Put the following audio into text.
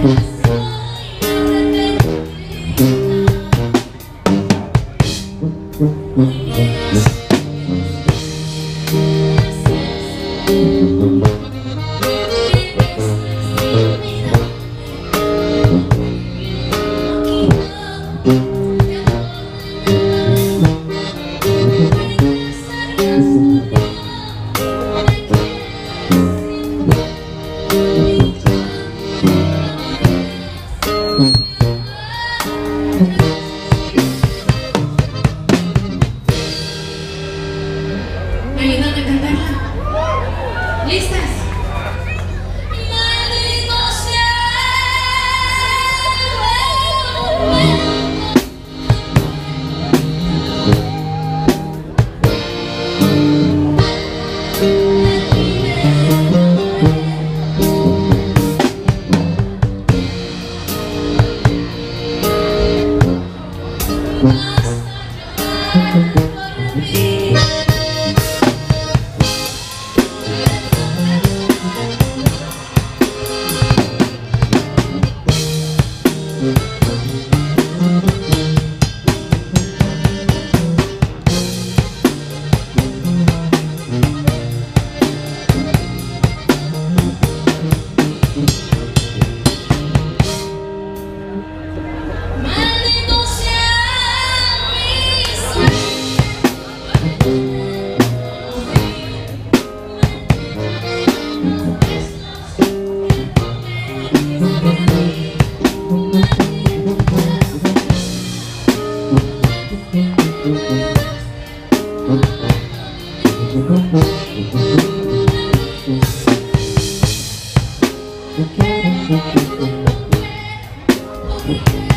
Mm-hmm. ¡Gracias! Thank you.